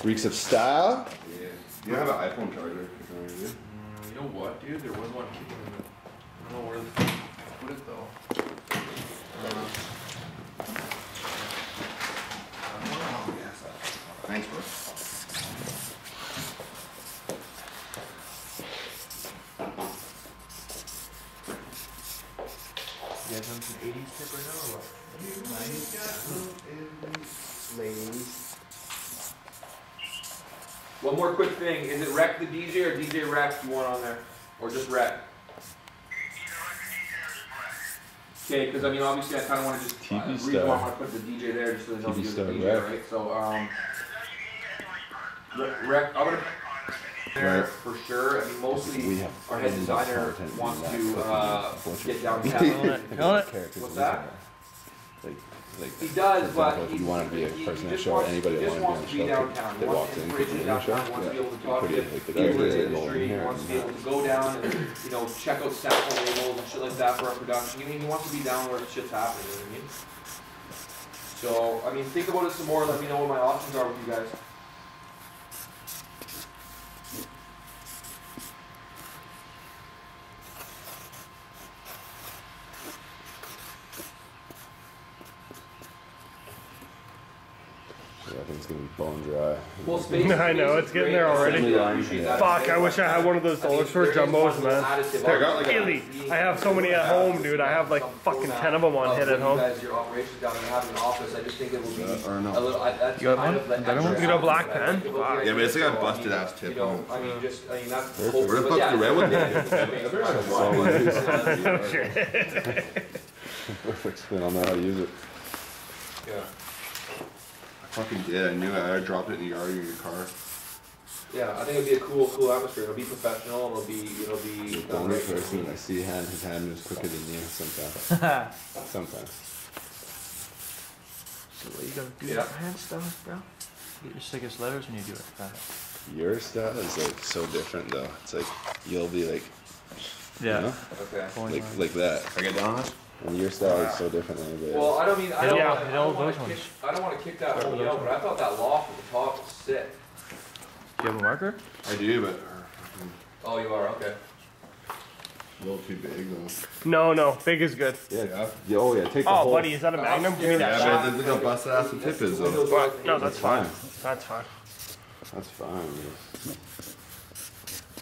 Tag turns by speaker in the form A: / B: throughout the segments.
A: Freaks of Style.
B: Yeah. Do you have an iPhone charger?
C: Mm, you know what, dude? There was one kicking in the. I don't know where to put it though. Uh,
B: Oh, yes. Thanks, bro.
C: you guys on some 80s tip right now or what?
A: Ladies.
C: One more quick thing. Is it Rec the DJ or DJ Rec you want on there? Or just Rec? Okay, because I mean, obviously, I kind of want to just.
A: TV
C: uh, reason
A: star.
C: why I want to put the DJ there just so they know
A: TV
C: he's
A: star
C: the DJ,
A: Rec.
C: right? So, um. Rec, rec I'm gonna. There
A: Right.
C: for sure. I mean, mostly
A: We have
C: our head designer wants to
A: fucking
C: uh,
A: bunch
C: get
A: of-
C: downtown.
D: It, feeling it?
C: What's that?
A: Like, like,
C: He does,
A: for
C: but
A: example, if you want to be a
C: he- he
A: person in a show, anybody that wants to be on a show
C: downtown. He
A: could, that walks in, could be in a show.
C: downtown, wants to be able to talk to
A: Pretty, like, the
C: in the
A: that
C: industry, he
A: here.
C: wants to be able to go down and, you know, check out sample labels and shit like that for our production. I mean, he wants to be down where shit's happening, you know what I mean? So, I mean, think about it some more, let me know what my options are with you guys.
A: Yeah, I think it's gonna be bone dry.
C: Well, space.
D: I know, it's getting there already.
C: really.
D: Fuck, I wish I had one of those
C: I mean,
D: dollars for
C: there is
D: jumbos, man.
C: additive
B: I got like a-
D: Really? I have so many at home, dude. I have like fucking 10 of them on hit at home.
C: You guys, your operations down there having an office, I just think it will be
B: uh, or no.
C: a little, I, that's
D: You got one? Better one? You got a black pen?
C: I think it will be
D: Fuck.
B: Yeah, but it's like a
C: I
B: busted ass tip
C: You know,
B: on it.
C: I mean, just, I mean, that's.
A: Perfect.
C: hopefully-
B: Where the
C: but
B: fuck's
C: yeah,
B: the red one?
A: Perfect spin. I'll know how to use it.
C: Yeah.
B: Fucking did. I knew it. I dropped it in the yard in your car.
C: Yeah, I think it'd be a cool, cool atmosphere. It'll be professional. It'll be, it'll be.
A: The uh, only person I see hand his hand moves quicker than you sometimes. sometimes.
D: So what you gotta do
C: Yeah.
D: that hand stuff, bro? Get your sickest letters when you do it. fast.
A: Your style is like so different though. It's like you'll be like,
D: Yeah.
A: you know,
C: Okay.
A: Like like that.
B: I get down on this?
A: And your style is so different than anybody
C: Well,
A: else.
C: I don't mean, I don't
D: Yeah,
C: wanna, I don't wanna kick,
D: ones.
C: I don't wanna kick that
D: Start
C: whole
D: with
C: you
D: those
C: out, but I thought that loft at the top was sick.
D: Do you have a marker?
B: I do, but
C: Oh, you are, okay.
B: a little too big though.
D: No, no. Big is good.
A: Yeah.
B: Yeah.
A: yeah. Oh yeah. Take the whole.
D: Oh,
A: whole.
D: buddy, is that a magnum? Give me
B: Yeah,
D: that.
B: but look how busted ass the tip is though.
D: What? No, that's fine.
A: fine.
D: That's fine.
A: That's fine. yeah.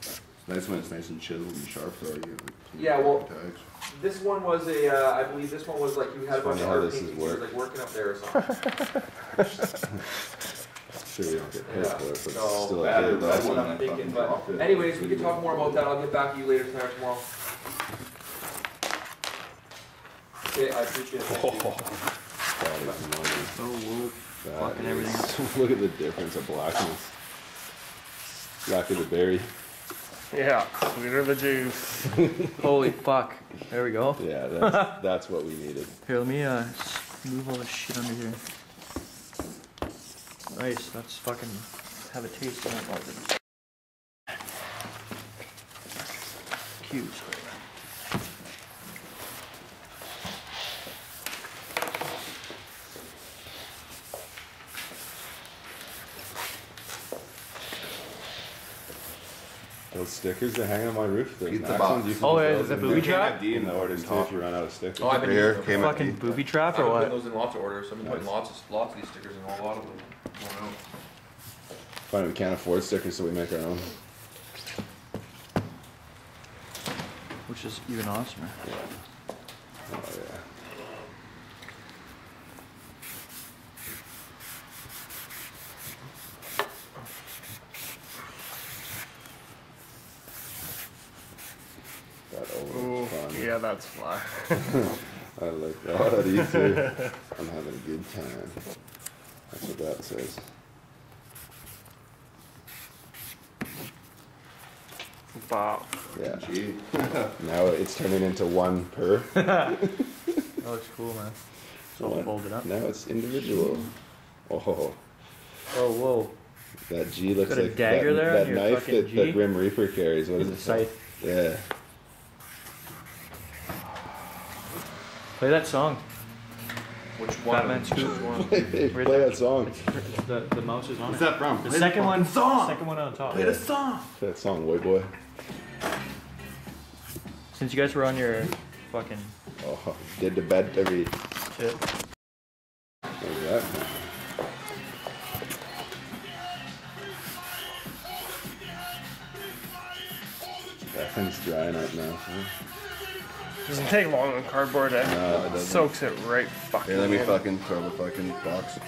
B: It's nice when it's nice and chiseled and sharp though. You get, like,
C: Yeah, well-
B: tags.
C: This one was a, uh, I believe this one was like you had a bunch of
A: how
C: art paintings, you were like working up there or something.
A: Sure, we don't get paid
C: Yeah,
A: for it, but
C: so
A: still a
C: bad,
A: good.
C: that's
A: That's
C: what. I'm thinking, but anyways, we can talk more about that, I'll get back to you later tonight or tomorrow. Okay, I appreciate it, thank you.
A: That is money.
D: So whoa.
A: That
D: Fucking
A: is-
D: everything
A: Look at the difference of blackness. Black of the berry.
D: Yeah. Sweeter the juice. Holy fuck. There we go.
A: Yeah, that's, that's what we needed.
D: Here, let me uh move all this shit under here. Nice. Let's fucking have a taste of that market. Cute.
A: Those stickers that hang on my roof, those
B: Eat the
A: Max
B: box.
A: ones, you can
D: Oh, yeah, is that booby
A: there.
D: trap?
A: In the orders too, if you run out of stickers.
C: Oh, I've been
B: Here,
C: using
B: came
C: those.
D: Fucking booby trap
C: I've
D: or
C: been putting
D: what?
C: those in lots of orders, I've been putting
A: Nice.
C: lots of, lots of these stickers in a lot of them. going out.
A: Fine, we can't afford stickers, so we make our own.
D: Which is even awesomer.
A: Oh yeah. That over fun.
D: yeah, that's fly.
A: I like that. You too. I'm having a good time. That's what that says.
D: Wow.
A: Yeah.
B: Gee.
A: Now it's turning into one per.
D: That looks cool, man. It's all
A: One.
D: folded up.
A: Now it's individual. Oh,
D: Oh, whoa.
A: that G looks
D: Got a
A: like
D: dagger
A: that,
D: there
A: that knife that,
D: G?
A: that Grim Reaper carries. What is it?
D: scythe.
A: Yeah.
D: Play that song.
C: Which one?
D: Batman Scoop.
A: Hey, play that song.
D: The, the mouse is on
B: What's
D: it.
B: that from?
D: The second one, second one on top.
B: Play the song.
A: Play that song, White Boy.
D: Since you guys were on your fucking
A: Oh, did the bed every. read.
D: shit.
A: Like that. That thing's drying out now.
E: Doesn't take long on cardboard, eh?
A: No, it doesn't.
E: Soaks it right fucking
B: Here, let me
E: in.
B: fucking throw the fucking box.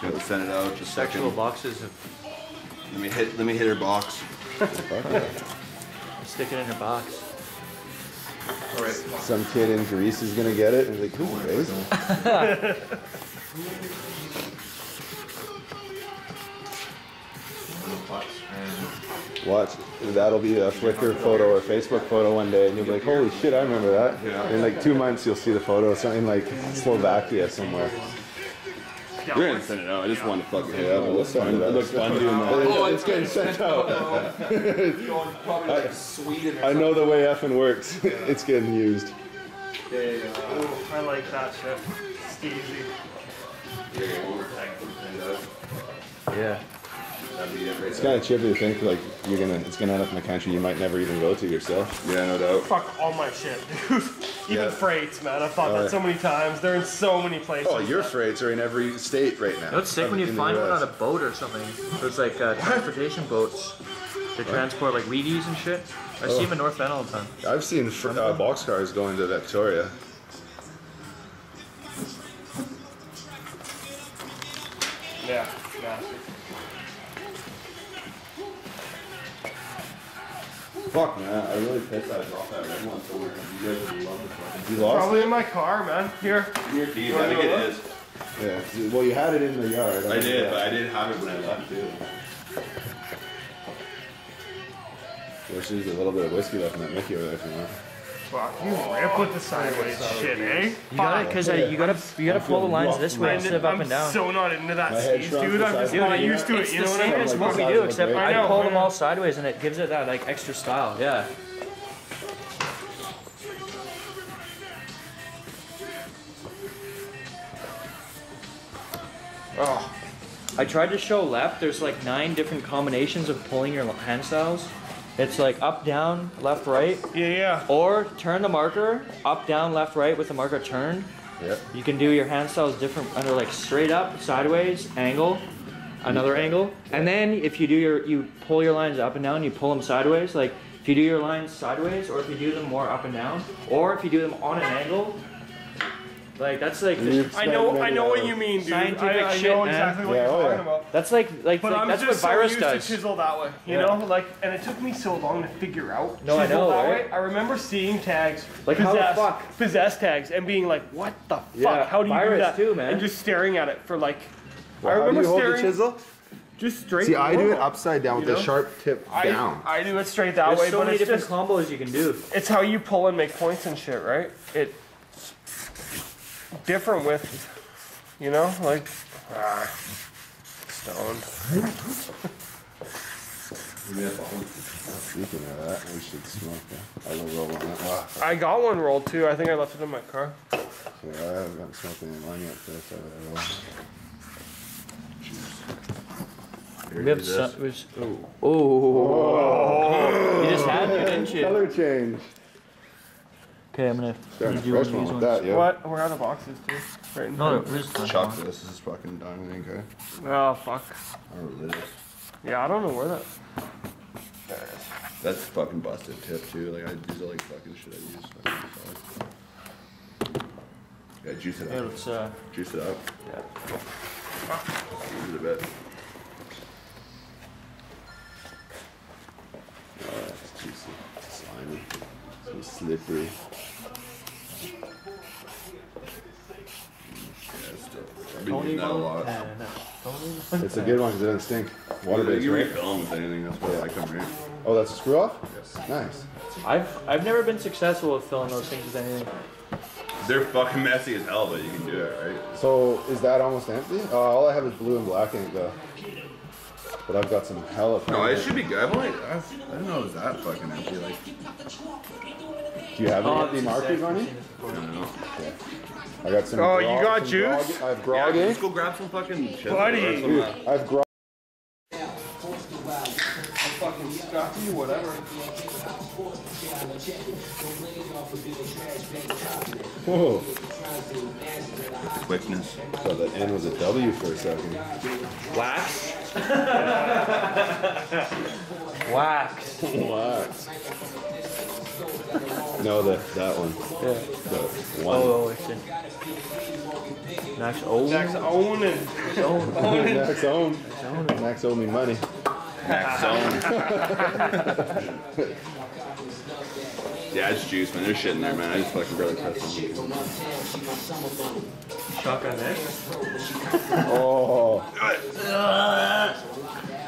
B: Go send it out. Just
D: Sexual
B: second.
D: boxes of
B: Let me hit. Let me hit her box.
A: Fuck yeah.
D: stick it in your box.
C: Alright.
A: Some kid in Greece is gonna get it and like, who's Basil? Watch, that'll be a Flickr photo or Facebook photo one day, and you'll be like, "Holy shit, I remember that." In like two months, you'll see the photo, something like Slovakia somewhere.
E: Yeah,
B: You're gonna send it out. I just wanted to fucking.
A: Yeah, but we'll send it out.
B: It looks fun doing that.
C: Oh, oh,
A: it's getting sent out.
C: It's going probably like Sweden
A: I know the way effing works. it's getting used.
C: something. Yeah,
E: Oh, I like that shit. Steezy.
D: Yeah.
A: It's kind of chippy to think like you're gonna, it's gonna end up in a country you might never even go to yourself.
B: Yeah, no doubt.
E: Fuck all my shit, dude. Even
A: Yeah.
E: freights, man. I've thought
A: Oh,
E: that so many times. They're in so many places.
A: Oh, your freights are in every state right now.
D: You know what's sick when you find one on a boat or something? There's like uh, transportation boats. They transport like Wheaties and shit. I see them in North Bend all the time.
A: I've seen fr- uh, boxcars going to Victoria.
E: Yeah,
B: Fuck man, I really pissed I dropped that red one somewhere. You guys would love this fucking.
A: You lost
E: Probably in my car, man. Here.
B: Your teeth. I think it is.
A: it? Yeah. Well, you had it in the yard.
B: I did, but I did have it when I left too.
A: Wish there's a little bit of whiskey left in that Mickey over there if you want.
E: Fuck, you rip with the sideways shit, eh?
D: You gotta, cause uh, you gotta, you gotta pull the lines this way
E: Man,
D: instead of up
E: I'm
D: and
E: so not into that
A: My
E: sneeze, dude. I'm just not
A: of
E: used to it. You know what I mean?
D: It's
A: the
D: same
A: as
D: what
A: we do,
D: except
A: grape.
D: I,
E: I
D: pull
E: I
D: them all sideways and it gives it that like extra style. Yeah.
E: Oh,
D: I tried to show left. There's like nine different combinations of pulling your hand styles. It's like up, down, left, right,
E: yeah, yeah.
D: or turn the marker up, down, left, right with the marker turned.
A: Yep.
D: You can do your hand styles different under like straight up, sideways, angle, another angle, and then if you do your you pull your lines up and down, you pull them sideways. Like if you do your lines sideways, or if you do them more up and down, or if you do them on an angle, like that's like the,
E: I know, I know what you mean, dude.
D: Scientific
E: I, I
D: shit,
E: know
D: man.
E: exactly what
A: Yeah,
E: you're
A: oh,
E: talking
A: yeah.
E: about.
D: that's like like,
E: But
D: like
E: I'm
D: that's
E: just
D: what virus
E: so used
D: does.
E: to chisel that way, you
D: Yeah.
E: know. Like, and it took me so long to figure out.
D: No, I know,
E: that
D: right?
E: way. I remember seeing tags,
D: Like, how the
E: possess,
D: fuck?
E: possess tags, and being like, "What the fuck?
D: Yeah,
E: how do you do that?"
D: too, man.
E: And just staring at it for like,
A: Well,
E: I
A: how do
E: remember
A: you hold the
E: staring
A: chisel?
E: just straight.
A: See, I do it upside down with
E: You
A: the sharp tip
E: I,
A: down.
E: I do it straight that
D: There's
E: way,
D: so
E: but
D: many different combos you can do.
E: it's how you pull and make points and shit, right? It different with, you know, like ah, stoned.
A: Speaking of that, we should smoke that. I will roll on that. Ah,
E: I got one rolled too. I think I left it in my car.
A: yeah, I haven't gotten smoking in line yet, so that's all right.
D: We have some, was, oh. You just had me, didn't you?
A: Color change.
D: Okay, I'm gonna
A: Starting
D: redo one
A: fresh
D: of
A: one
D: these
A: with
D: ones.
A: that, yeah.
E: What? Where are the boxes too? Right in
D: No,
E: front.
D: there is
B: Chuck this. This is fucking done. I think. eh?
E: Oh fuck.
B: I don't know what it is.
E: Yeah, I don't know where that. There it is.
B: That's fucking busted tip too. Like I these are like fucking shit I use. Fucking. Yeah, juice it up.
D: Yeah,
B: up.
D: let's, uh,
B: Juice it up.
E: Yeah.
B: Use it a bit.
A: Oh, that's juicy. Slimy. So slippery.
B: Yeah, it's still. I've been
D: Tony
B: using that a lot.
D: Montana.
A: It's a good one because it doesn't stink. Water based,
B: You
A: right?
B: refill them with anything. That's what I like them, right?
A: Oh, that's a screw off?
B: Yes.
A: Nice.
D: I've I've never been successful with filling those things with anything.
B: They're fucking messy as hell, but you can do it, right?
A: So is that almost empty? Uh, all I have is blue and black ink though. But I've got some hella.
B: No, it should be good. I'm like, I didn't know it was that fucking empty. Like,
A: Do you have any
D: Oh,
A: empty
D: it's
A: markers
D: exact-
A: on you?
B: I don't know.
A: Okay. I got some.
E: Oh, you got juice?
A: grog- I have grog.
B: let's go grab some fucking shit.
E: Buddy.
B: or some,
A: Dude, I have grog.
B: fucking Scotty, whatever.
A: Whoa.
B: Quickness.
A: Thought that N was a W for a second.
D: Wax. Wax.
A: Wax. No, the that one.
D: Yeah.
A: The oh, one.
D: Oh, I see. Max O.
E: Next own and
A: Max own. Max owe me money.
B: Next zone. yeah, it's juice, man. There's shit in there, man. I just fucking barely pressed it.
D: Shotgun there.
A: Oh,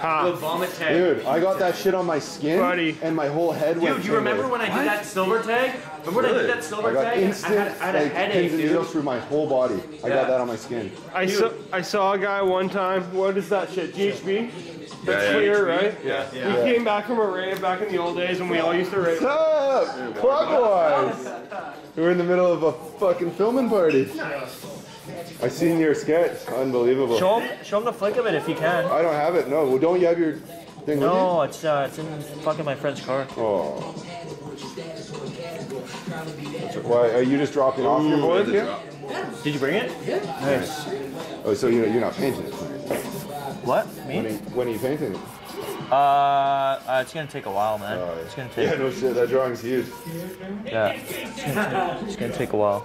E: ha.
D: The vomit tag.
A: dude, I got that shit on my skin,
E: Buddy.
A: and my whole head went.
D: Dude, you remember
A: tingle.
D: when I did that silver tag? Remember when I did that silver
A: I got
D: tag?
A: instant
D: I had, I had a
A: like
D: headache,
A: pins and needles
D: dude.
A: through my whole body. I
D: Yeah.
A: got that on my skin.
E: I saw I saw a guy one time. What is that shit? GHB. That's
B: yeah,
E: clear,
B: GHB.
E: right?
B: Yeah.
E: He came back from a rave back in the old days when we all used to rave.
A: What's up, clockwise? We're in the middle of a fucking filming party. I seen your sketch. Unbelievable.
D: Show him, show him the flick of it if you can.
A: I don't have it. No. Well, don't you have your thing with it?
D: No, it's uh, it's in fucking my friend's car.
A: you? Oh. Why are you just dropping off your
B: board?
A: Here?
D: Did you bring it? Yeah. Nice.
A: Oh, so you're, you're not painting it tonight.
D: What?
A: When are,
D: Me?
A: you, when are you painting it?
D: Uh, uh, it's gonna take a while, man.
A: Oh, yeah.
D: It's gonna take.
A: Yeah, no shit. That drawing's huge.
D: Yeah. It's gonna, it's gonna take a while.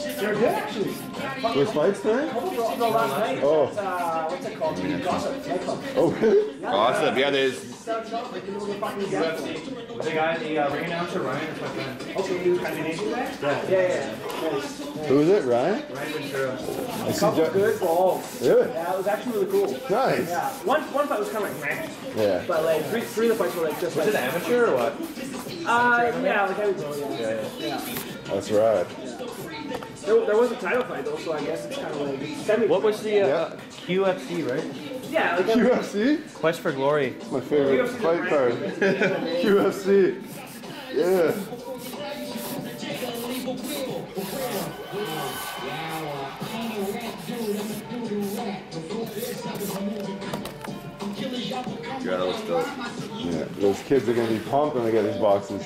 D: How those fights?
A: Those fights tonight? Oh. Oh, really?
B: Gossip. Yeah, there's.
D: The guy, the uh, ring announcer, Ryan, is my friend.
A: Who is it, Ryan?
D: Ryan Ventura.
A: I see Ju-
F: Good balls.
A: Really?
F: Yeah, it was actually really cool.
A: Nice.
F: Yeah, one one fight was kind of like, meh,
A: Yeah.
F: but like three three of the fights were like just
D: Was it amateur or what?
F: uh, yeah, like I would go, yeah. yeah.
A: That's right.
F: There, there was a title fight though, so I guess it's kind of like semi.
D: What was the uh,
A: Yeah.
D: QFC, right?
F: Yeah, like
A: UFC?
D: Quest for Glory.
A: My favorite fight card. UFC. Yeah.
B: Yeah, that looks dope.
A: Yeah. Those kids are gonna be pumped when they get these boxes.